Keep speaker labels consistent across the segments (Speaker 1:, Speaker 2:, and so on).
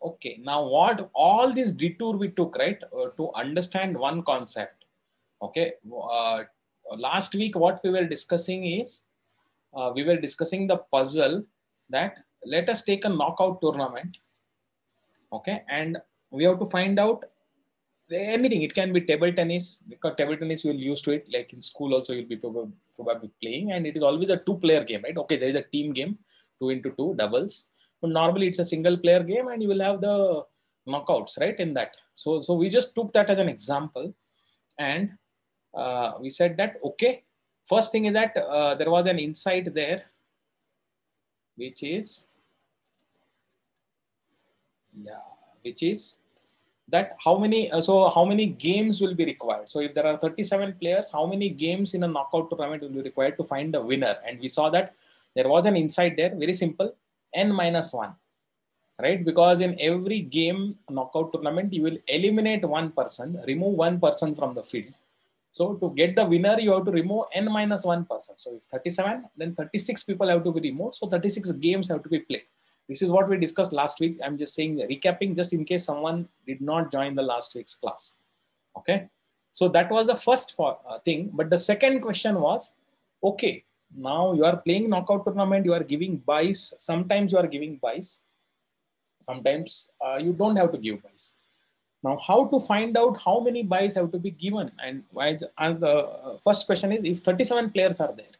Speaker 1: Okay, now what all this detour we took, right, uh, to understand one concept. Okay, uh, last week what we were discussing is uh, we were discussing the puzzle that let us take a knockout tournament. Okay, and we have to find out anything. It can be table tennis because table tennis you will use to it. Like in school also you'll be probably, probably playing, and it is always a two-player game, right? Okay, there is a team game, two into two doubles but normally it's a single player game and you will have the knockouts, right, in that. So, so we just took that as an example and uh, we said that, okay, first thing is that uh, there was an insight there, which is, yeah, which is that how many, uh, so how many games will be required? So if there are 37 players, how many games in a knockout tournament will be required to find the winner? And we saw that there was an insight there, very simple n minus 1 right? Because in every game knockout tournament you will eliminate one person remove one person from the field. So to get the winner you have to remove n minus one person. So if 37 then 36 people have to be removed. So 36 games have to be played. This is what we discussed last week. I'm just saying recapping just in case someone did not join the last week's class. Okay? So that was the first for, uh, thing. But the second question was okay now you are playing knockout tournament you are giving byes. Sometimes you are giving byes. Sometimes uh, you don't have to give byes. Now how to find out how many byes have to be given? And why as the uh, first question is if 37 players are there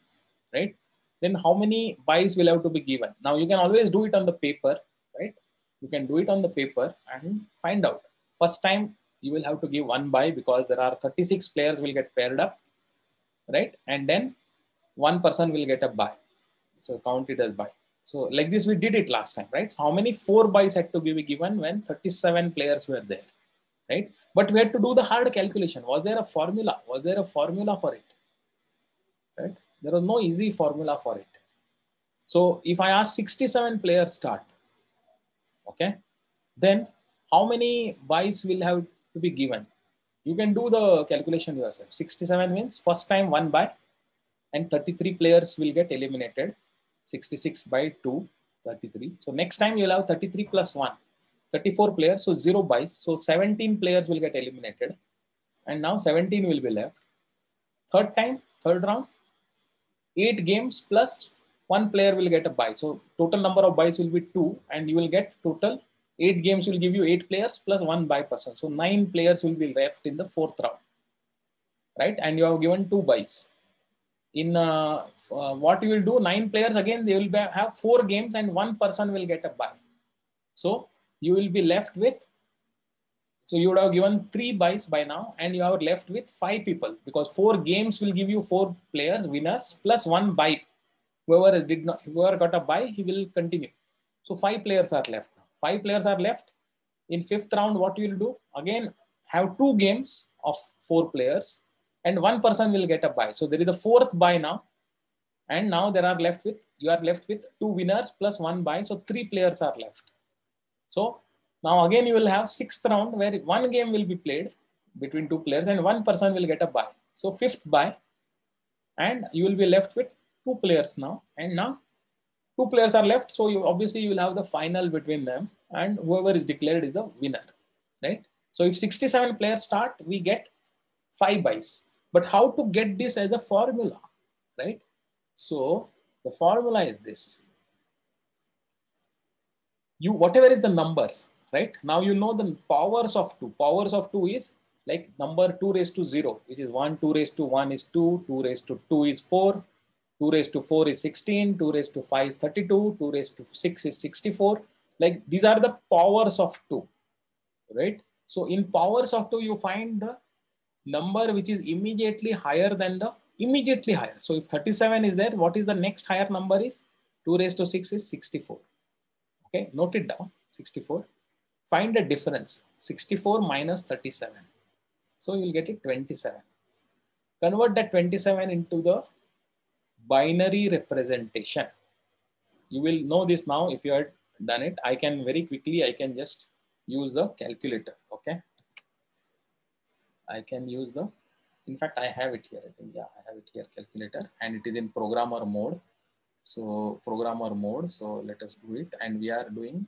Speaker 1: right? Then how many byes will have to be given? Now you can always do it on the paper right? You can do it on the paper and find out. First time you will have to give one bye because there are 36 players will get paired up right? And then one person will get a bye. So count it as bye. So like this, we did it last time, right? How many four byes had to be given when 37 players were there, right? But we had to do the hard calculation. Was there a formula? Was there a formula for it? Right? There was no easy formula for it. So if I ask 67 players start, okay, then how many byes will have to be given? You can do the calculation yourself. 67 means first time one bye, and 33 players will get eliminated. 66 by 2 33 so next time you'll have 33 plus 1 34 players so zero byes. So 17 players will get eliminated. And now 17 will be left. Third time third round. Eight games plus one player will get a bye. So total number of byes will be two and you will get total eight games will give you eight players plus one bye person. So nine players will be left in the fourth round. Right? And you have given two byes in uh, uh, what you will do nine players again they will be, have four games and one person will get a bye so you will be left with so you would have given three byes by now and you are left with five people because four games will give you four players winners plus one bye whoever did not whoever got a bye he will continue. So five players are left. Five players are left. In fifth round what you will do? Again have two games of four players and one person will get a bye. So there is a fourth bye now. And now there are left with, you are left with two winners plus one bye. So three players are left. So now again, you will have sixth round where one game will be played between two players and one person will get a bye. So fifth bye and you will be left with two players now. And now two players are left. So you obviously you will have the final between them and whoever is declared is the winner, right? So if 67 players start, we get five byes. But how to get this as a formula, right? So the formula is this. You, whatever is the number, right? Now you know the powers of two. Powers of two is like number 2 raised to 0, which is 1, 2 raised to 1 is 2, 2 raised to 2 is 4, 2 raised to 4 is 16, 2 raised to 5 is 32, 2 raised to 6 is 64. Like these are the powers of 2, right? So in powers of 2, you find the number which is immediately higher than the immediately higher. So if 37 is there, what is the next higher number is 2 raised to 6 is 64. Okay, note it down, 64. Find the difference, 64 minus 37. So you'll get it 27. Convert that 27 into the binary representation. You will know this now if you had done it. I can very quickly, I can just use the calculator? I can use the, in fact, I have it here. I think, yeah, I have it here, calculator, and it is in programmer mode. So programmer mode. So let us do it. And we are doing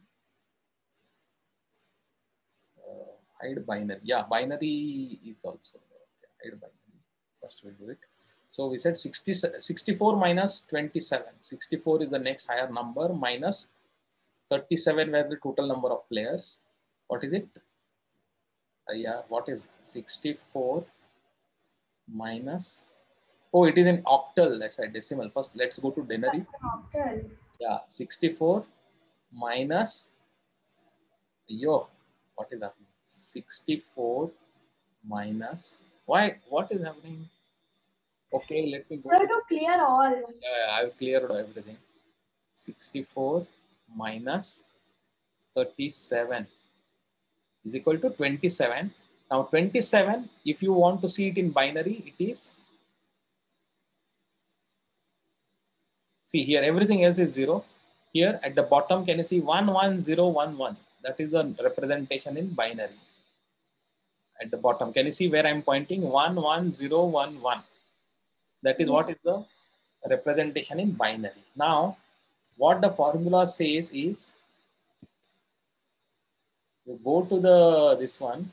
Speaker 1: uh, hide binary. Yeah, binary is also okay. Hide binary. First we'll do it. So we said 60, 64 minus 27. 64 is the next higher number minus 37 where the total number of players. What is it? Uh, yeah, what is 64 minus? Oh, it is in octal. That's right, decimal. First, let's go to denary.
Speaker 2: Octal.
Speaker 1: Yeah, 64 minus, yo, what is happening? 64 minus, why, what is happening? Okay, let me go.
Speaker 2: You have to clear all.
Speaker 1: Yeah, I've cleared everything. 64 minus 37 is equal to 27. Now 27, if you want to see it in binary, it is, see here, everything else is zero. Here at the bottom, can you see 11011? That is the representation in binary. At the bottom, can you see where I'm pointing? 11011. That is what is the representation in binary. Now, what the formula says is, you go to the this one.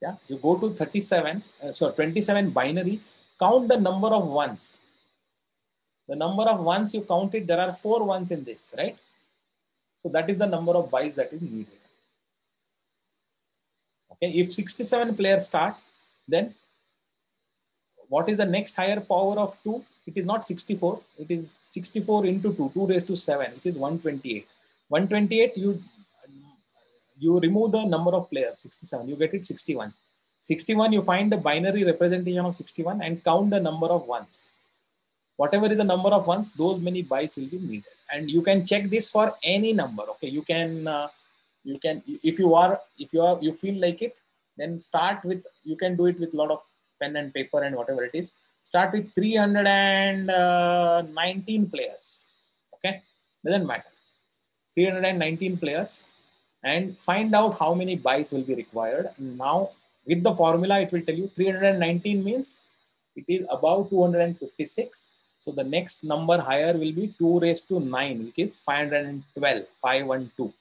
Speaker 1: Yeah, you go to 37, uh, so 27 binary, count the number of ones. The number of ones you counted, there are four ones in this, right? So that is the number of byes that is needed. Okay, if 67 players start, then what is the next higher power of 2? It is not 64, it is 64 into 2, 2 raised to 7, which is 128. 128, you, you remove the number of players, 67, you get it 61. 61, you find the binary representation of 61 and count the number of ones. Whatever is the number of ones, those many byes will be needed. And you can check this for any number, okay? You can, uh, you can, if you are, if you are, you feel like it, then start with, you can do it with a lot of pen and paper and whatever it is. Start with 319 players. Okay, doesn't matter. 319 players and find out how many byes will be required. Now, with the formula, it will tell you 319 means it is above 256. So the next number higher will be 2 raised to 9, which is 512, 512.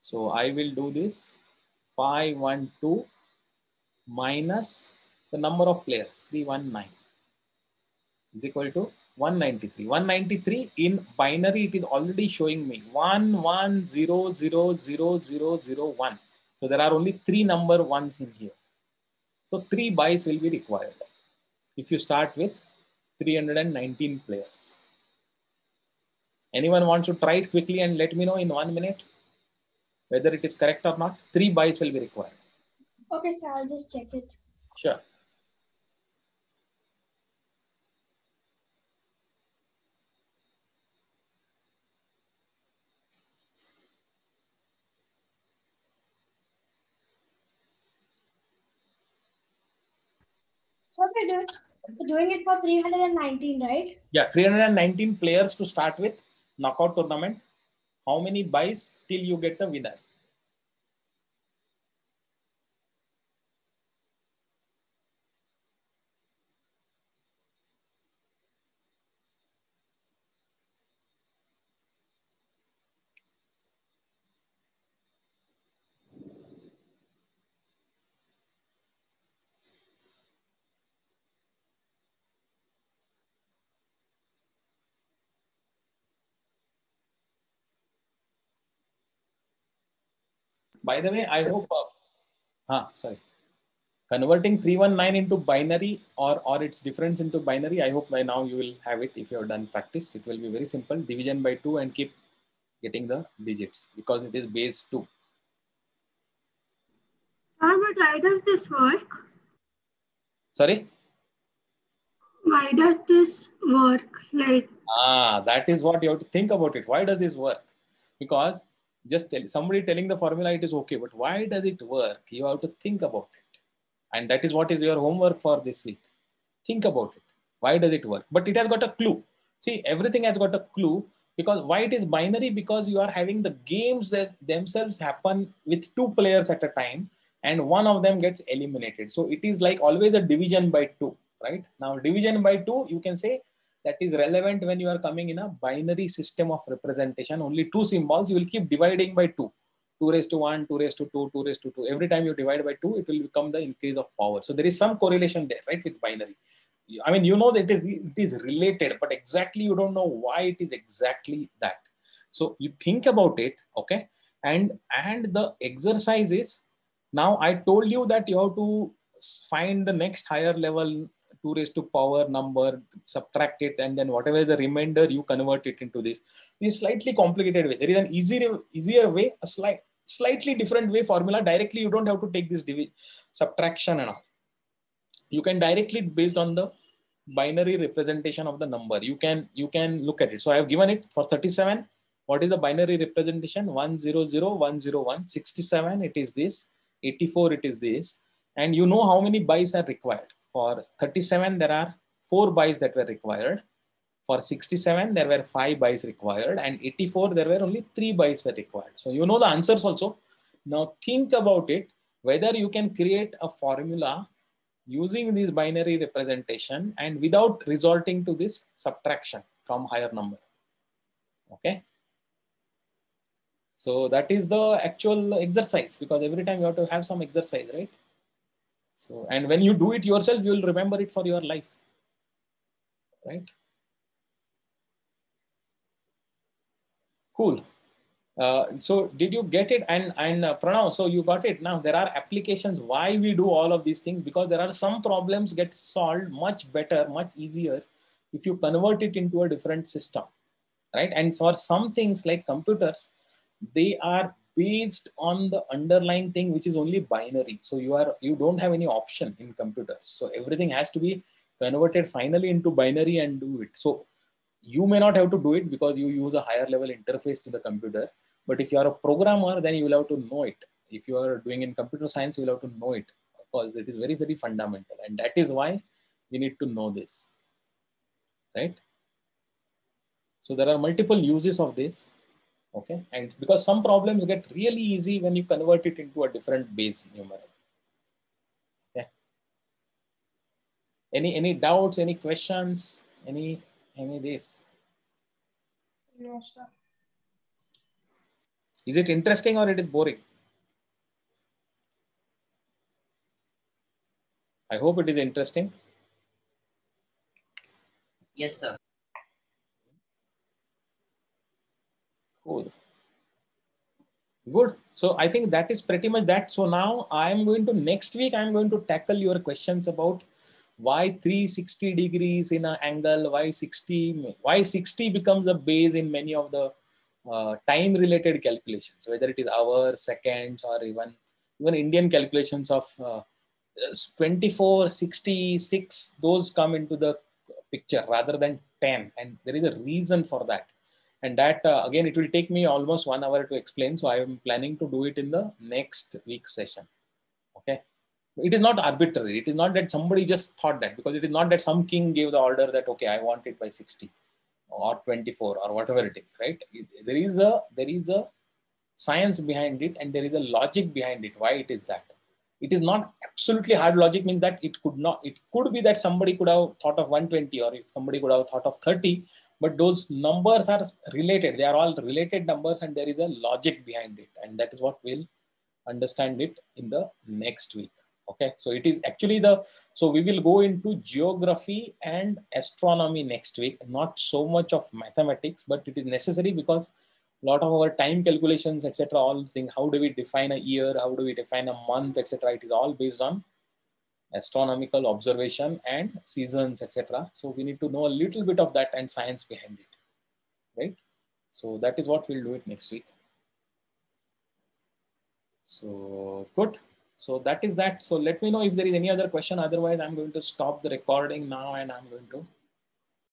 Speaker 1: So I will do this 512 minus the number of players 319 is equal to 193 193 in binary it is already showing me 11000001 so there are only three number ones in here. So three byes will be required if you start with 319 players. Anyone wants to try it quickly and let me know in one minute whether it is correct or not? Three byes will be required.
Speaker 2: Okay, sir, I'll just check it.
Speaker 1: Sure.
Speaker 2: So we're doing it for 319, right?
Speaker 1: Yeah, 319 players to start with, knockout tournament. How many byes till you get the winner? By the way, I hope, uh, huh, sorry, converting 319 into binary or, or its difference into binary, I hope by now you will have it if you have done practice. It will be very simple, division by 2 and keep getting the digits because it is base 2.
Speaker 3: Sir, but why does this work?
Speaker 1: Sorry?
Speaker 3: Why does this work? Like,
Speaker 1: Ah, that is what you have to think about it. Why does this work? Because just tell somebody telling the formula it is okay, but why does it work? You have to think about it. And that is what is your homework for this week. Think about it. Why does it work? But it has got a clue. See, everything has got a clue because why it is binary because you are having the games that themselves happen with two players at a time and one of them gets eliminated. So it is like always a division by two, right? Now division by two, you can say that is relevant when you are coming in a binary system of representation. Only two symbols, you will keep dividing by two. 2 raised to 1, 2 raised to 2, 2 raised to 2. Every time you divide by 2, it will become the increase of power. So there is some correlation there, right, with binary. I mean, you know that it is, it is related, but exactly you don't know why it is exactly that. So you think about it, okay? And, and the exercise is, now I told you that you have to find the next higher level 2 raised to power number, subtract it, and then whatever the remainder, you convert it into this. This slightly complicated way. There is an easier, easier way, a slight, slightly different way formula. Directly, you don't have to take this division, subtraction and all. You can directly based on the binary representation of the number. You can you can look at it. So I have given it for 37. What is the binary representation? 100, 101, 67, it is this, 84, it is this. And you know how many byes are required. For 37, there are four byes that were required. For 67, there were five byes required. And 84, there were only three byes were required. So you know the answers also. Now think about it, whether you can create a formula using this binary representation and without resorting to this subtraction from higher number. Okay. So that is the actual exercise because every time you have to have some exercise, right? So, and when you do it yourself, you will remember it for your life, right? Cool. Uh, so did you get it? And, and uh, Pranav, so you got it. Now there are applications why we do all of these things because there are some problems get solved much better, much easier if you convert it into a different system, right? And for some things like computers, they are based on the underlying thing which is only binary. So you are you don't have any option in computers. So everything has to be converted finally into binary and do it. So you may not have to do it because you use a higher level interface to the computer. But if you are a programmer then you will have to know it. If you are doing in computer science you will have to know it because it is very very fundamental. And that is why we need to know this. Right? So there are multiple uses of this okay? And because some problems get really easy when you convert it into a different base numerator. Okay? Any any doubts any questions? Any any this?
Speaker 2: No, sir.
Speaker 1: is it interesting or it is boring? I hope it is interesting.
Speaker 4: Yes, sir.
Speaker 1: Cool. Good. So I think that is pretty much that. So now I am going to next week, I'm going to tackle your questions about why 360 degrees in an angle, why 60, why 60 becomes a base in many of the uh, time related calculations, whether it is hours, seconds, or even, even Indian calculations of uh, 24, 66, those come into the picture rather than 10. And there is a reason for that and that uh, again it will take me almost one hour to explain. So i am planning to do it in the next week session. Okay? It is not arbitrary. It is not that somebody just thought that because it is not that some king gave the order that okay i want it by 60 or 24 or whatever it is right? There is a there is a science behind it and there is a logic behind it why it is that. It is not absolutely hard logic means that it could not it could be that somebody could have thought of 120 or somebody could have thought of 30 but those numbers are related. They are all related numbers and there is a logic behind it. And that is what we'll understand it in the next week. Okay? So it is actually the so we will go into geography and astronomy next week. Not so much of mathematics but it is necessary because a lot of our time calculations etc all things how do we define a year? How do we define a month? Etc it is all based on astronomical observation and seasons, etc. So we need to know a little bit of that and science behind it, right? So that is what we'll do it next week. So good. So that is that. So let me know if there is any other question. Otherwise, I'm going to stop the recording now and I'm going to